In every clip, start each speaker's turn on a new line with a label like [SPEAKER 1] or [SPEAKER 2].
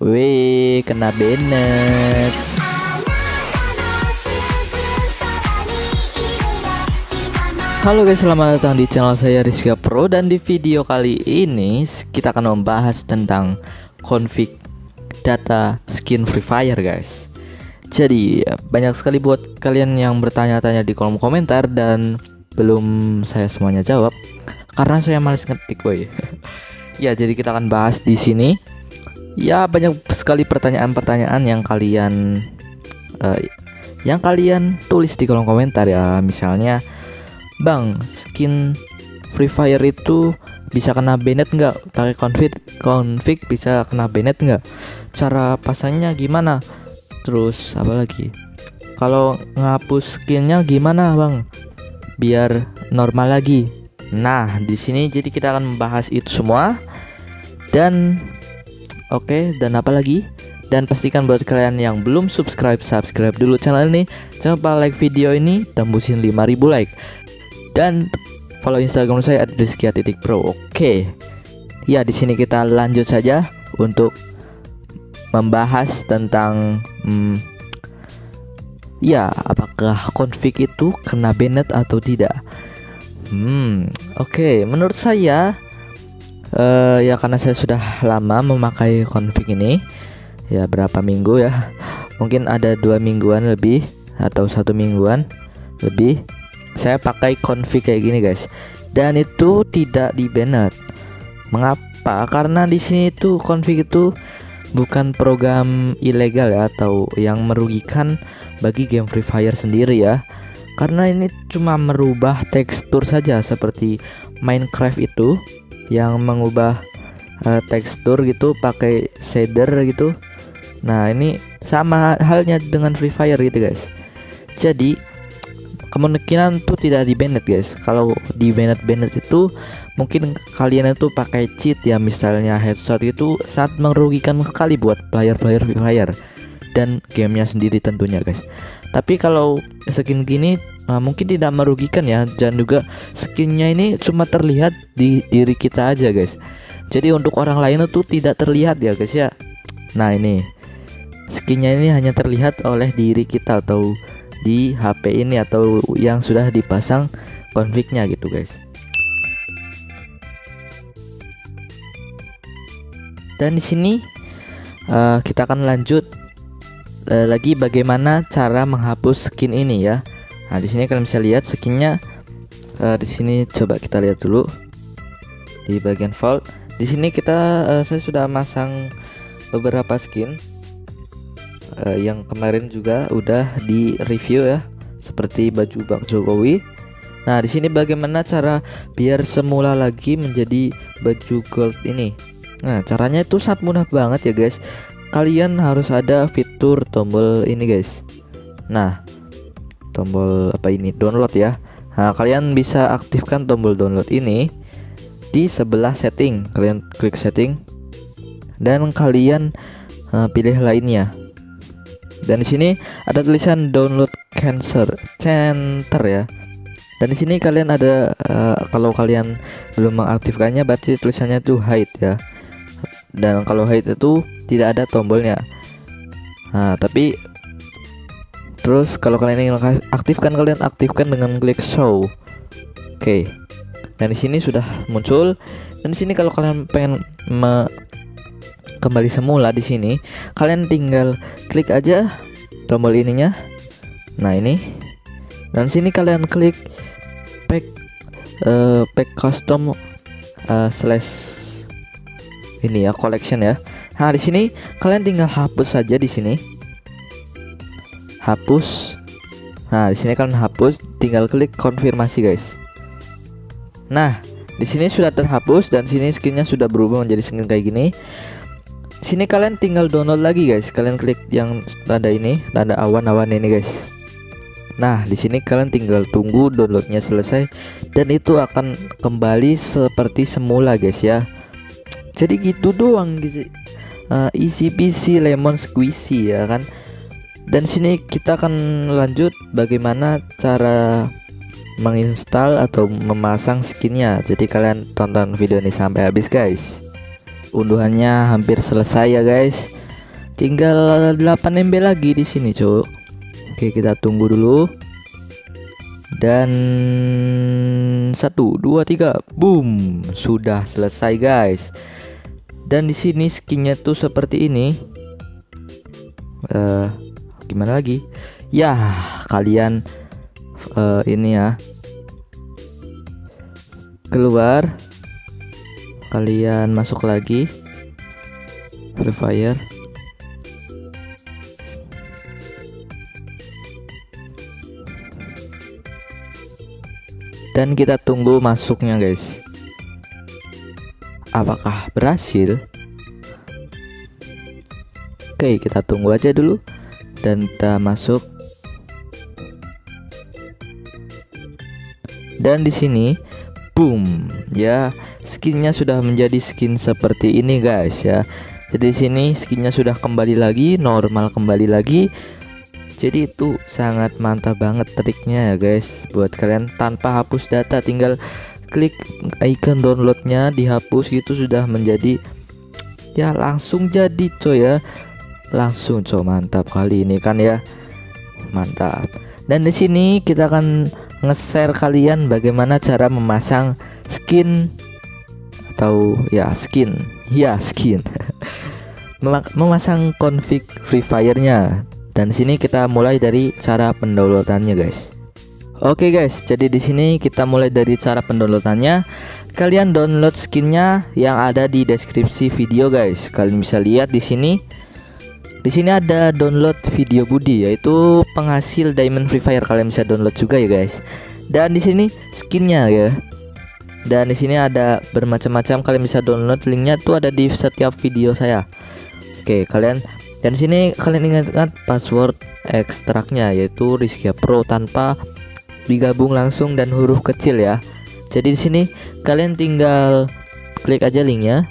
[SPEAKER 1] Wih, kena Bennett. Halo guys, selamat datang di channel saya Rizka Pro dan di video kali ini kita akan membahas tentang config data skin Free Fire guys. Jadi banyak sekali buat kalian yang bertanya-tanya di kolom komentar dan belum saya semuanya jawab karena saya males ngetik boy. ya, jadi kita akan bahas di sini. Ya, banyak sekali pertanyaan-pertanyaan yang kalian uh, yang kalian tulis di kolom komentar ya. Misalnya Bang, skin Free Fire itu bisa kena banned nggak? Pakai config config bisa kena banned nggak? Cara pasangnya gimana? Terus apa lagi? Kalau ngapus skinnya gimana, Bang? Biar normal lagi. Nah, di sini jadi kita akan membahas itu semua. Dan oke, dan apa lagi? Dan pastikan buat kalian yang belum subscribe, subscribe dulu channel ini. Jangan lupa like video ini, tembusin 5000 like dan follow Instagram saya @rizkia.pro. Oke. Ya, di sini kita lanjut saja untuk membahas tentang hmm, ya, apakah config itu kena banned atau tidak. Hmm, oke, menurut saya uh, ya karena saya sudah lama memakai config ini, ya berapa minggu ya, mungkin ada dua mingguan lebih atau satu mingguan lebih saya pakai config kayak gini guys. Dan itu tidak di banned mengapa? Karena di sini tuh config itu bukan program ilegal ya atau yang merugikan bagi game Free Fire sendiri ya. Karena ini cuma merubah tekstur saja seperti Minecraft itu yang mengubah uh, tekstur gitu pakai shader gitu. Nah ini sama halnya dengan Free Fire gitu guys. Jadi kemungkinan tuh tidak di banned guys. Kalau di banned banned itu mungkin kalian itu pakai cheat ya misalnya headshot itu saat merugikan sekali buat player-player Free Fire dan gamenya sendiri tentunya guys. Tapi kalau skin gini nah, mungkin tidak merugikan ya. Dan juga skinnya ini cuma terlihat di diri kita aja guys. Jadi untuk orang lain itu tidak terlihat ya guys ya. Nah ini. Skinnya ini hanya terlihat oleh diri kita atau di HP ini atau yang sudah dipasang confignya gitu guys. Dan di sini uh, kita akan lanjut uh, lagi bagaimana cara menghapus skin ini ya nah di sini kalian bisa lihat skinnya uh, di sini coba kita lihat dulu di bagian vault di sini kita uh, saya sudah masang beberapa skin uh, yang kemarin juga udah di review ya seperti baju Bang Jokowi. Nah, di sini bagaimana cara biar semula lagi menjadi baju gold ini? Nah, caranya itu sangat mudah banget ya, guys. Kalian harus ada fitur tombol ini, guys. Nah, tombol apa ini? Download ya. Nah, kalian bisa aktifkan tombol download ini di sebelah setting. Kalian klik setting dan kalian uh, pilih lainnya dan di sini ada tulisan download cancer center ya dan di sini kalian ada uh, kalau kalian belum mengaktifkannya berarti tulisannya tuh hide ya dan kalau hide itu tidak ada tombolnya nah tapi terus kalau kalian ingin aktifkan kalian aktifkan dengan klik show. Oke. Okay. dan di sini sudah muncul. Dan di sini kalau kalian pengen me kembali semula di sini kalian tinggal klik aja tombol ininya. Nah ini. Dan sini kalian klik pack uh, pack custom uh, slash ini ya collection ya. Nah di sini kalian tinggal hapus saja di sini hapus. Nah di sini kalian hapus. Tinggal klik konfirmasi guys. Nah di sini sudah terhapus dan sini skinnya sudah berubah menjadi skin kayak gini. Sini kalian tinggal download lagi guys. Kalian klik yang tanda ini tanda awan-awan ini guys. Nah di sini kalian tinggal tunggu downloadnya selesai dan itu akan kembali seperti semula guys ya. Jadi gitu doang gitu uh, easy peasy lemon squeezy ya kan dan sini kita akan lanjut bagaimana cara menginstal atau memasang skinnya. Jadi kalian tonton video ini sampai habis guys. Unduhannya hampir selesai ya guys. Tinggal 8 MB lagi di sini cuk. Oke kita tunggu dulu. Dan satu dua tiga boom sudah selesai guys. Dan di sini skinnya tuh seperti ini. Uh, gimana lagi? Ya kalian uh, ini ya. Keluar. Kalian masuk lagi. Free Fire. Dan kita tunggu masuknya guys. Apakah berhasil? Oke kita tunggu aja dulu dan kita masuk. Dan di sini boom ya. Skinnya sudah menjadi skin seperti ini guys ya. Jadi sini skinnya sudah kembali lagi normal kembali lagi. Jadi itu sangat mantap banget triknya ya guys. Buat kalian tanpa hapus data tinggal klik icon downloadnya dihapus gitu sudah menjadi ya langsung jadi coy ya langsung coy mantap kali ini kan ya. Mantap. Dan di sini kita akan nge-share kalian bagaimana cara memasang skin atau ya skin. Ya skin. Memasang config Free Fire-nya. Dan sini kita mulai dari cara pendownloadannya guys. Oke okay guys, jadi di sini kita mulai dari cara pendownloadannya. Kalian download skinnya yang ada di deskripsi video guys. Kalian bisa lihat di sini di sini ada download video Budi yaitu penghasil Diamond Free Fire. Kalian bisa download juga ya guys. Dan di sini skinnya ya. Dan di sini ada bermacam-macam kalian bisa download linknya tuh ada di setiap video saya. Oke, kalian dan sini kalian ingat-ingat password ekstraknya yaitu Rizkia Pro tanpa digabung langsung dan huruf kecil ya. Jadi di sini kalian tinggal klik aja linknya.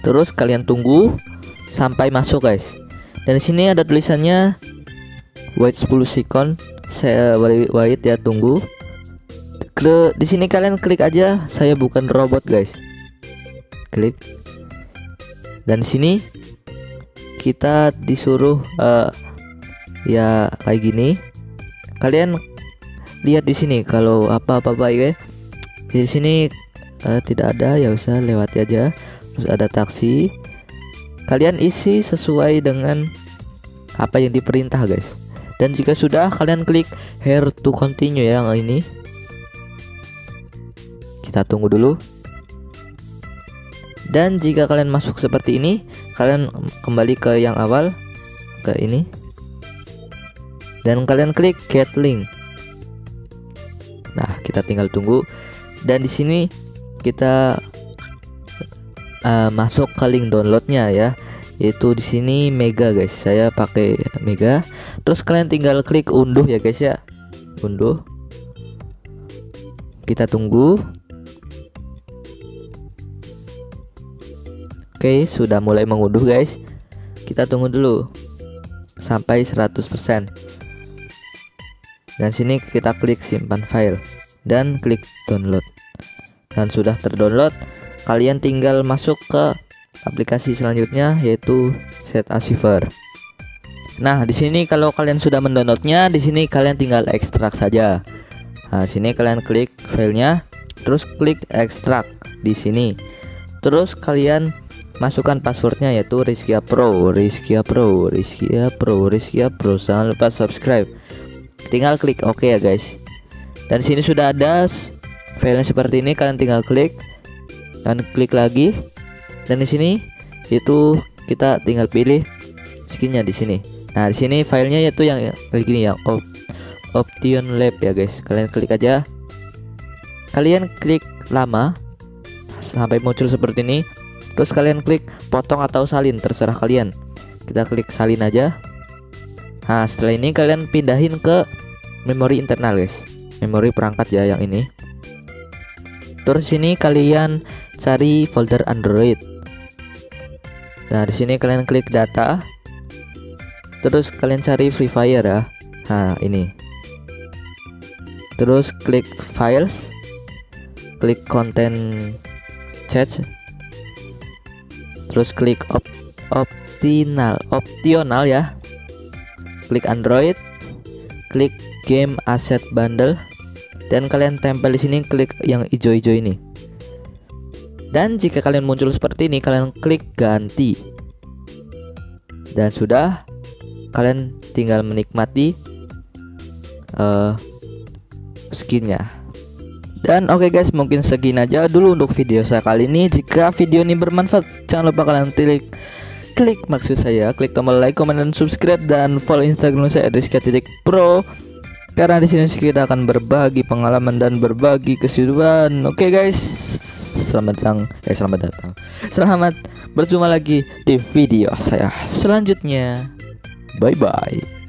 [SPEAKER 1] Terus kalian tunggu sampai masuk guys. Dan di sini ada tulisannya wait 10 second saya wait ya tunggu. Klik, di sini kalian klik aja saya bukan robot guys. Klik. Dan di sini kita disuruh uh, ya kayak gini. Kalian lihat di sini kalau apa-apa baik ya. Di sini uh, tidak ada ya usah lewati aja. Terus ada taksi kalian isi sesuai dengan apa yang diperintah guys. Dan jika sudah kalian klik here to continue ya yang ini. Kita tunggu dulu. Dan jika kalian masuk seperti ini kalian kembali ke yang awal ke ini. Dan kalian klik get link. Nah kita tinggal tunggu. Dan di sini kita uh, masuk ke link downloadnya ya yaitu di sini mega guys. Saya pakai mega. Terus kalian tinggal klik unduh ya guys ya. Unduh. Kita tunggu. Oke sudah mulai mengunduh guys. Kita tunggu dulu sampai 100% dan sini kita klik simpan file dan klik download. Dan sudah terdownload kalian tinggal masuk ke aplikasi selanjutnya yaitu Set Asiver. Nah, di sini kalau kalian sudah mendownloadnya, di sini kalian tinggal ekstrak saja. Nah, sini kalian klik filenya, terus klik ekstrak di sini. Terus kalian masukkan passwordnya yaitu Rizkia Pro, Rizkia Pro, Rizkia Pro, Rizkia Pro. Jangan lupa subscribe. Tinggal klik OK ya guys. Dan di sini sudah ada filenya seperti ini, kalian tinggal klik dan klik lagi dan di sini itu kita tinggal pilih skinnya di sini. Nah di sini filenya yaitu yang kayak gini ya op option lab ya guys. Kalian klik aja. Kalian klik lama sampai muncul seperti ini. Terus kalian klik potong atau salin terserah kalian. Kita klik salin aja. Nah setelah ini kalian pindahin ke memori internal guys. Memori perangkat ya yang ini. Terus sini kalian cari folder Android. Nah, di sini kalian klik data. Terus kalian cari Free Fire ya. Nah, ini. Terus klik files. Klik content chat. Terus klik op optional optional ya klik Android klik game asset bundle dan kalian tempel di sini klik yang hijau-hijau ini dan jika kalian muncul seperti ini kalian klik ganti. Dan sudah kalian tinggal menikmati uh, skinnya. Dan oke okay guys mungkin segini aja dulu untuk video saya kali ini. Jika video ini bermanfaat jangan lupa kalian klik klik maksud saya klik tombol like comment dan subscribe. Dan follow instagram saya rizka.pro karena di sini kita akan berbagi pengalaman dan berbagi keseruan. Oke okay guys selamat datang eh selamat datang. Selamat berjumpa lagi di video saya selanjutnya. Bye bye